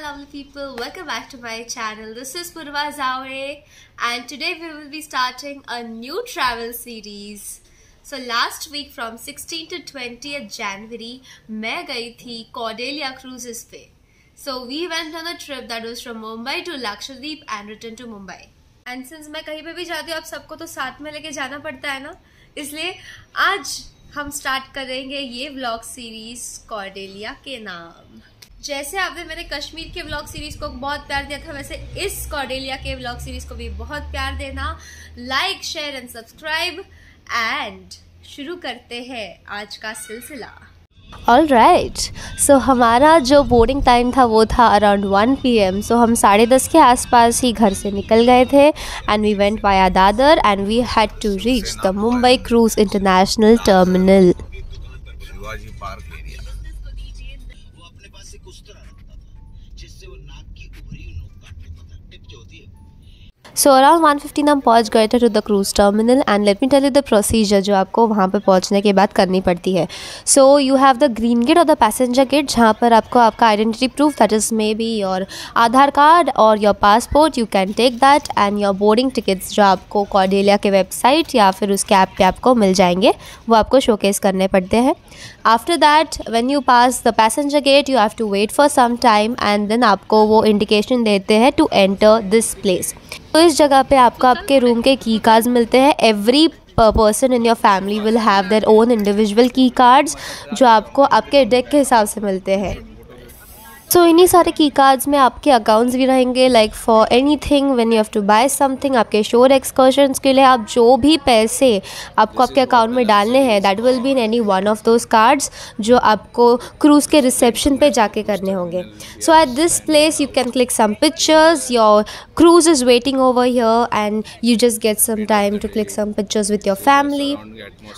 lovely people, welcome back to my channel. This is Purva Zaure and today we will be starting a new travel series. So last week from 16 to 20th January, मैं गई थी Cordelia cruises पे. So we went on a trip that was from Mumbai to Lakshadweep and returned to Mumbai. And since मैं कहीं पे भी जाती हूँ आप सबको तो साथ में लेके जाना पड़ता है ना इसलिए आज हम स्टार्ट करेंगे ये व्लॉग सीरीज़ कॉर्डेलिया के नाम जैसे आपने मैंने कश्मीर के व्लॉग सीरीज़ को बहुत प्यार दिया था, वैसे इस कॉर्डेलिया के व्लॉग सीरीज़ को भी बहुत प्यार देना। Like share and subscribe and शुरू करते हैं आज का सिलसिला। ऑल राइट सो हमारा जो बोर्डिंग टाइम था वो था around one P M so हम साढ़े दस के आसपास ही घर से निकल गए थे and we went via Dadar and we had to reach the Mumbai cruise international terminal so around one fifteen हम पहुँच गए थे to the cruise terminal and let me tell you the procedure जो आपको वहाँ पर पहुँचने के बाद करनी पड़ती है। So you have the green gate और द पैसेंजर गेट जहाँ पर आपको आपका identity proof that is maybe your Aadhaar card और your passport you can take that and your boarding tickets जो आपको कॉर्डेलिया के वेबसाइट या फिर उसके ऐप पे आपको मिल जाएँगे, वो आपको शोकेस करने पड़ते हैं। After that when you pass the passenger gate you have to wait for some time and then आपको वो इंडिकेशन देते हैं टू एंटर दिस प्लेस तो इस जगह पे आपको आपके रूम के की कार्ड्स मिलते हैं. Every person in your family will have their own individual key cards जो आपको आपके डेक के हिसाब से मिलते हैं. सो so, इन्हीं सारे की कार्ड्स में आपके अकाउंट्स भी रहेंगे like for anything when you have to buy something आपके शोर एक्सकर्शन के लिए आप जो भी पैसे आपको आपके अकाउंट में डालने हैं that will be in any one of those cards जो आपको क्रूज़ के रिसेप्शन पे जाके करने होंगे. So at this place you can click some pictures your cruise is waiting over here and you just get some time to click some pictures with your family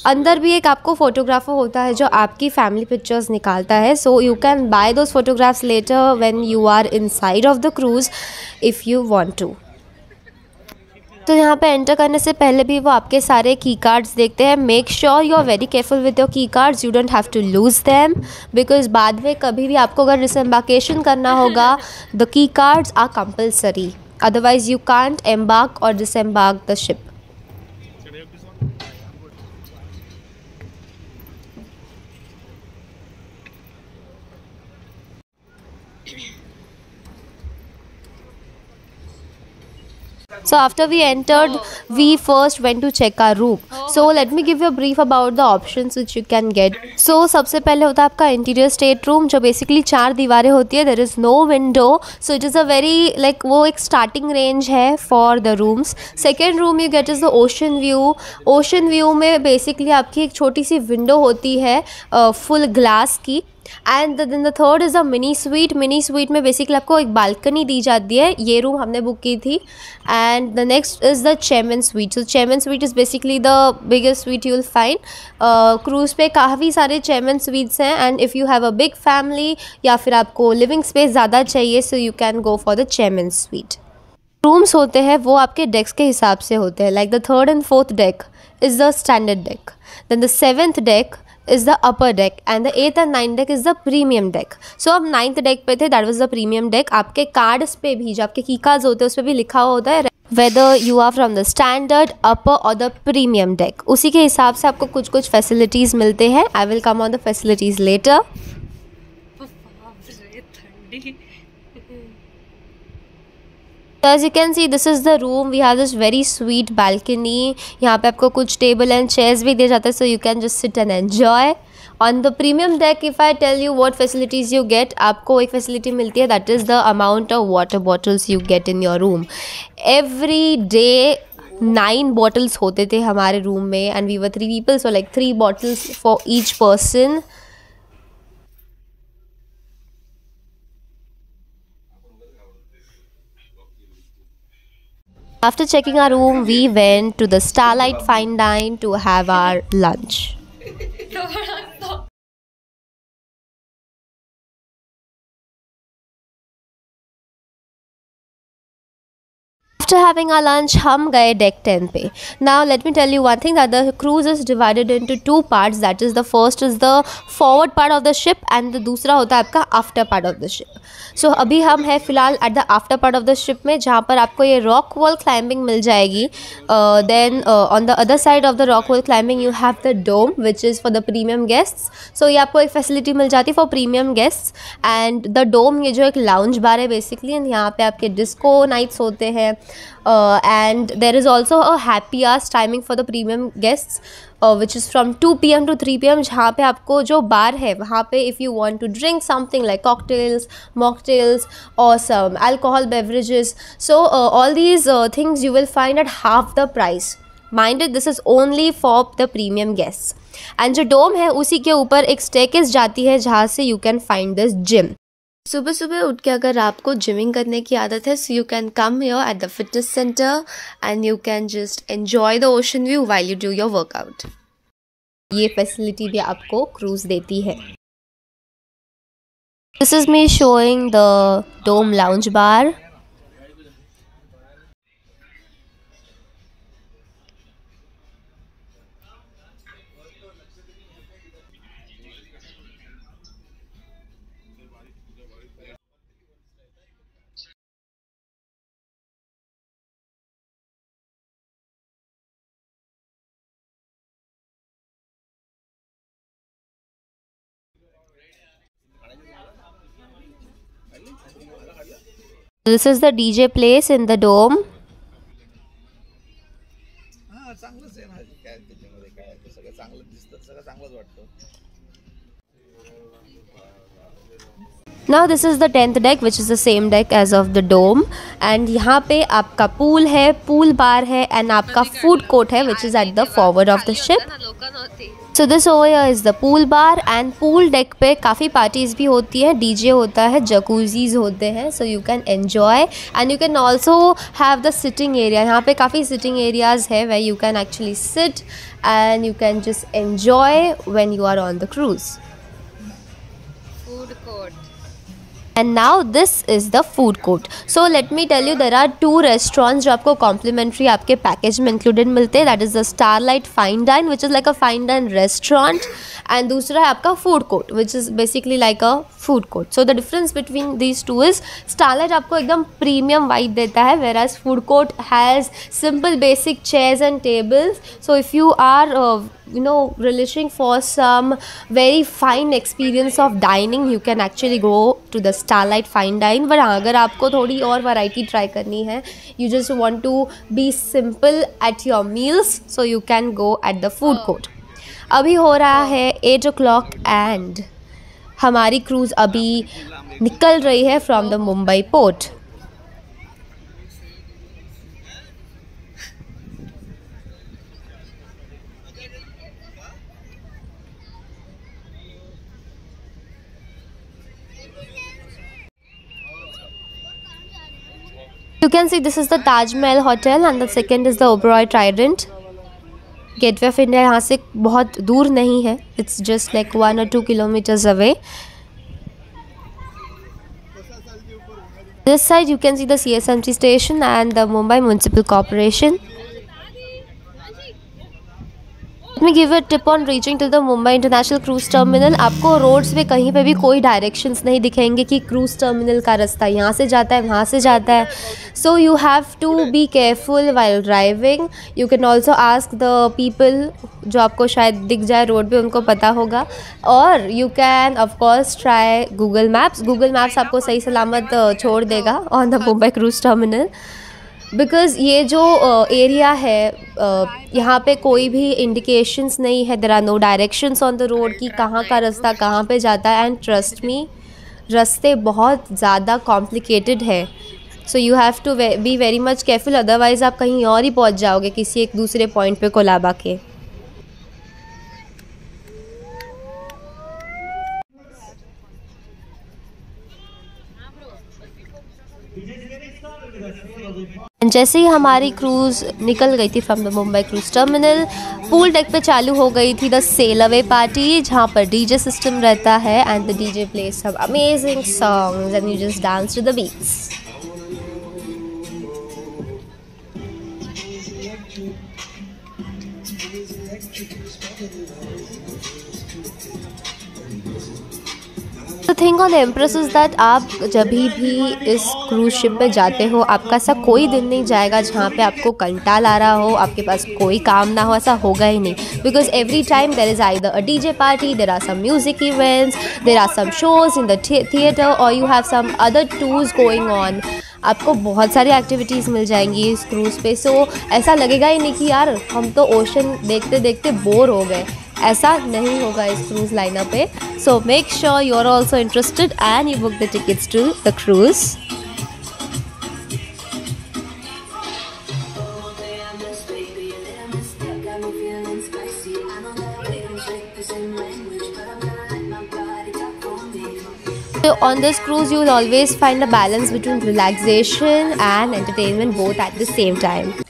अंदर भी एक आपको फोटोग्राफर होता है जो आपकी फैमिली पिक्चर्स निकालता है so you can buy those photographs later when you are inside of the cruise, if you want to. तो यहाँ पे एंटर करने से पहले भी वो आपके सारे की कार्ड्स देखते हैं। Make sure you are very careful with your key cards you don't have to lose them because बाद में कभी भी आपको अगर डिसम्बाकेशन करना होगा the key cards are compulsory otherwise you can't embark और disembark the ship so after we entered we first went to check our room. So let me give you a brief about the options which you can get. So सबसे पहले होता है आपका interior state room जो basically चार दीवारें होती है there is no window so it is a very like वो एक स्टार्टिंग रेंज है for the rooms second room you get is the ocean view ocean view में बेसिकली आपकी एक छोटी सी विंडो होती है फुल ग्लास की. And then the third is a mini suite mini suite में बेसिकली आपको एक बालकनी दी जाती है। ये रूम हमने बुक की थी। And the next is the chairman suite so chairman suite is basically the biggest suite you will find cruise पे काफ़ी सारे चेमन स्वीट्स हैं। And if you have a big family या फिर आपको लिविंग स्पेस ज़्यादा चाहिए so you can go for the chairman suite rooms होते हैं, वो आपके डेस्क के हिसाब से होते हैं। Like the third and fourth deck is the standard deck then the seventh deck is the upper deck and the eighth and ninth deck is the premium deck so आप नाइन्थ डेक पे थे that was the premium deck आपके cards पे भी, जो आपके की card होते हैं, उस पर भी लिखा हुआ होता है whether you are from the standard upper और द प्रीमियम डेक उसी के हिसाब से आपको कुछ कुछ फैसिलिटीज़ मिलते हैं. I will come on the facilities later तो as you can see this is the room we have this very sweet balcony यहाँ पे आपको कुछ टेबल एंड चेयर्स भी दिए जाते हैं so you can just sit and enjoy on the premium deck if I tell you what facilities you get आपको एक फैसिलिटी मिलती है that is the amount of water bottles you get in your room every day nine bottles होते थे हमारे room में and we were three peoples और like three bottles for each person After checking our room, we went to the Starlight Fine Dine to have our lunch. Having a lunch हम गए deck ten पे now let me tell you one thing that the cruise is divided into two parts that is the first is the forward part of the ship and the दूसरा होता है आपका after part of the ship so अभी हम हैं फ़िलहाल at the after part of the ship में जहाँ पर आपको ये रॉक वॉल क्लाइंबिंग मिल जाएगी then on the other side of the rock wall climbing you have the dome which is for the premium guests so ये आपको एक फैसिलिटी मिल जाती है for premium guests and the dome ये जो एक लाउंज बार है बेसिकली एंड यहाँ पे आपके डिस्को नाइट्स होते हैं and there is also a happy hours timing for the premium guests which is from two P M to three P M जहाँ पे आपको जो बार है, वहाँ पे if you want to drink something like cocktails mocktails और some alcohol beverages so all these things you will find at half the price minded this is only for the premium guest and जो dome है, उसी के ऊपर एक स्टेकेस जाती है जहाँ से you can find this gym सुबह सुबह उठ के अगर आपको जिमिंग करने की आदत है so you can come your at the fitness centre and you can just enjoy the ocean view while you do your workout ये फैसिलिटी भी आपको क्रूज देती है। This is me showing the dome lounge bar This is the DJ place in the dome. हा चांगलंच आहे ना काय त्याच्यामध्ये काय ते सगळं चांगलं दिसतं सगळं चांगलंच वाटतं Now this is the tenth deck which is the same deck as of the dome and यहाँ पे आपका पूल है पूल बार है एंड आपका फ़ूड कोर्ट है which is at the forward of the ship. So this over is the pool bar and pool deck पे काफ़ी parties भी होती हैं डीजे होता है जकूजीज होते हैं so you can enjoy and you can also have the sitting area यहाँ पे काफ़ी सिटिंग एरियाज़ है where you can actually sit and you can just enjoy when you are on the cruise and now this is the food court so let me tell you there are two restaurants जो आपको complimentary आपके package में included मिलते हैं. That is the Starlight fine dine which is like a fine dine restaurant and दूसरा है आपका food court which is basically like a food court so the difference between these two is Starlight आपको एकदम premium white देता है whereas food court has simple basic chairs and tables so if you are you know relishing for some very fine experience of dining you can actually go to the Starlight fine dine but अगर आपको थोड़ी और variety try करनी है you just want to be simple at your meals so you can go at the food court अभी हो रहा है एट ओ क्लॉक एंड हमारी क्रूज़ अभी निकल रही है from the Mumbai port You can see this is the Taj Mahal Hotel and the second is the Oberoi Trident. Gateway of India यहाँ से बहुत दूर नहीं है. इट्स जस्ट लाइक वन और two kilometres away this side you can see the C S M C station and the Mumbai municipal corporation me give a tip on reaching to the Mumbai international cruise terminal आपको roads पे कहीं पे भी कोई directions नहीं दिखेंगे कि cruise terminal का रास्ता यहाँ से जाता है, वहाँ से जाता है। So you have to be careful while driving you can also ask the people जो आपको शायद दिख जाए रोड पे, उनको पता होगा। और you can of course try Google Maps Google Maps आपको सही सलामत छोड़ देगा on the Mumbai cruise terminal because ये जो एरिया है यहाँ पे कोई भी इंडिकेशंस नहीं है there are no directions on the road कि कहाँ का रास्ता कहाँ पे जाता है। एंड ट्रस्ट मी रास्ते बहुत ज़्यादा कॉम्प्लिकेटेड है। So you have to be very much careful otherwise आप कहीं और ही पहुँच जाओगे किसी एक दूसरे पॉइंट पे कोलाबा के। जैसे ही हमारी क्रूज़ निकल गई थी from the Mumbai cruise terminal pool deck पे चालू हो गई थी द सेल अवे पार्टी जहाँ पर डीजे सिस्टम रहता है एंड द डीजे प्लेस सब amazing songs and you just dance to the beats thing on Empress is that आप जब भी इस क्रूज शिप पे जाते हो, आपका ऐसा कोई दिन नहीं जाएगा जहाँ पे आपको कंटाल आ रहा हो, आपके पास कोई काम ना हो, ऐसा होगा ही नहीं। Because every time there is I the D J party there are some music events there are some shows in the theatre और you have some other tours going on आपको बहुत सारी एक्टिविटीज़ मिल जाएँगी इस क्रूज़ पे। सो ऐसा लगेगा ही नहीं कि यार, हम तो ओशन देखते देखते बोर हो गए। ऐसा नहीं होगा इस क्रूज़ लाइनअप पे so make sure you are also interested and you book the tickets to the cruise on this cruise you will always find a balance between relaxation and entertainment both at the same time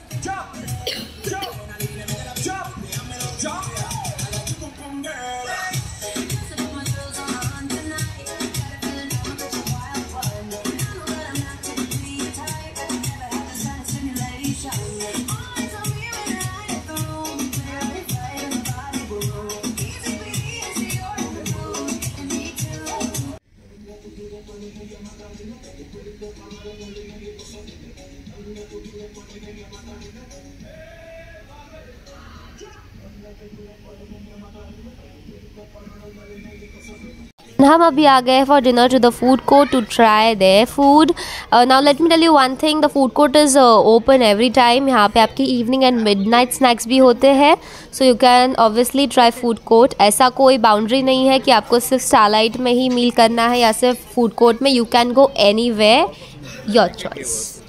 हम अभी आ गए for dinner to the food court to try the food now let me tell you one thing the food court is open every time यहाँ पे आपकी evening and midnight snacks भी होते हैं. So you can obviously try food court ऐसा कोई boundary नहीं है कि आपको सिर्फ़ स्टालाइट में ही मील करना है या सिर्फ़ फ़ूड कोर्ट में. You can go anyway your choice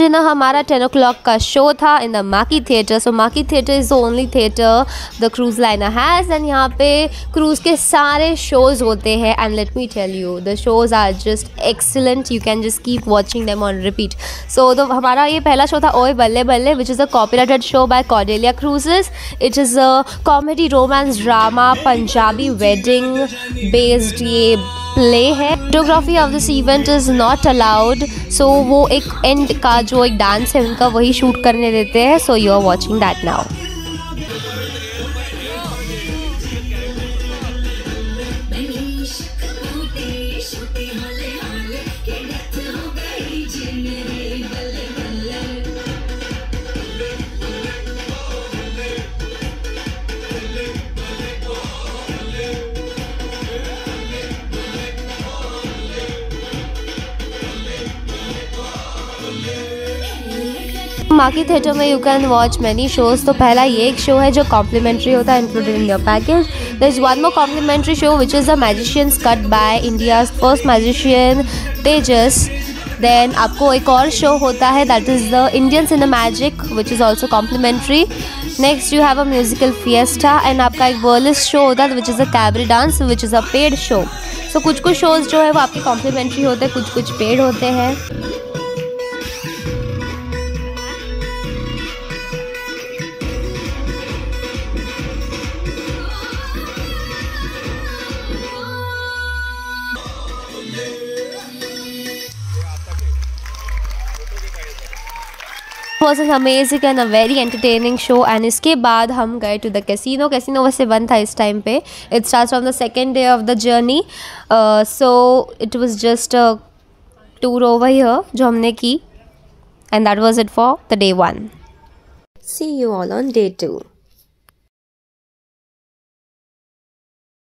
ना हमारा टेन ओ क्लॉक का शो था in the Marquee theatre so Marquee theatre is the only theatre the cruise liner has and यहाँ पे क्रूज़ के सारे शोज़ होते हैं. And let me tell you the shows are just excellent you can just keep watching them on repeat so तो हमारा ये पहला शो था Oye Balle Balle which is a copyrighted show by Cordelia cruises it is a comedy romance drama Punjabi wedding based ये play है. Photography of this event is not allowed so वो एक and का, जो एक dance है, उनका वही शूट करने देते हैं. So you are watching that now Marquee theatre में you can watch many shows तो पहला ये एक शो है जो कॉम्प्लीमेंट्री होता है included in your package the is one more complimentary show which is the magician's cut by India first magician Tejas then आपको एक और शो होता है that is the Indian cinema magic which is also complimentary next you have a musical fiesta and आपका एक वर्लिस show होता है which is a cabaret dance which is a paid show so कुछ कुछ शोज़ जो है, वो आपके कॉम्प्लीमेंट्री होते हैं कुछ कुछ पेड होते हैं। Was an amazing and a very entertaining show and इसके बाद हम गए टू द कैसीनो कैसीनो वैसे बंद था इस टाइम पे it start from the second day of the journey so it was just tour over here जो हमने की and that was it for the day one see you all on day two